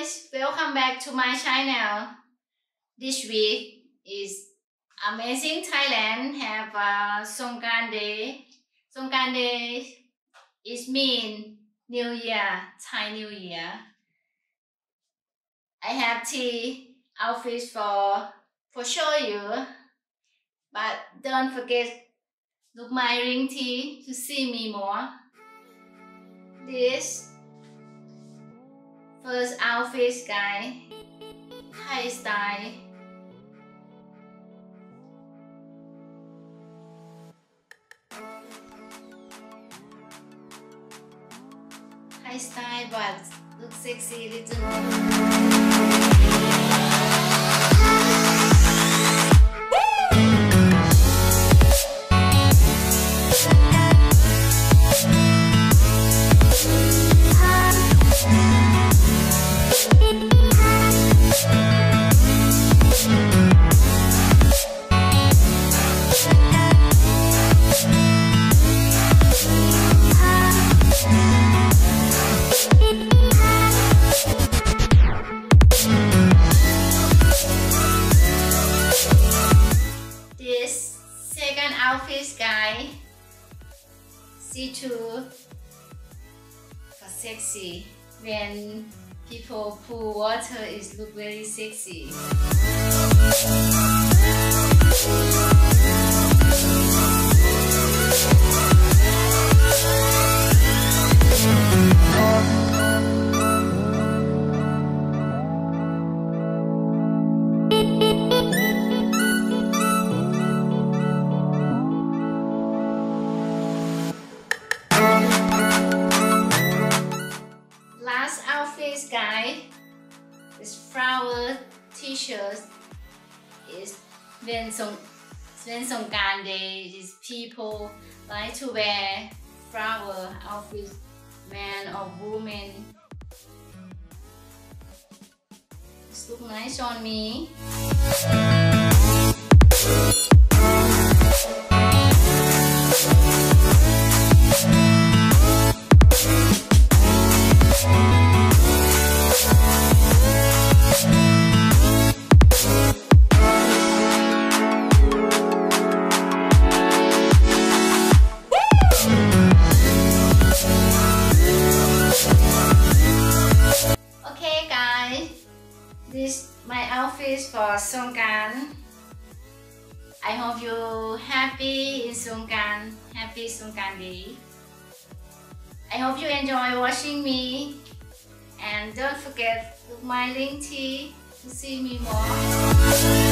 guys, welcome back to my channel. This week is amazing Thailand have uh, a Songkran Day. Songkran Day is mean New Year, Thai New Year. I have tea outfits for for show you, but don't forget look my Linktree to see me more. This First outfit guy. Thai style but look sexy little. Second outfit guy, see-through for sexy. When people pull water, it look very sexy. Last outfit guy is flower t-shirt is when some when Songkran Day is people like to wear flower outfit man or woman. This look nice on me this my outfit for Songkran. I hope you happy in Songkran, happy Songkran Day. I hope you enjoy watching me and don't forget to my Linktree to see me more.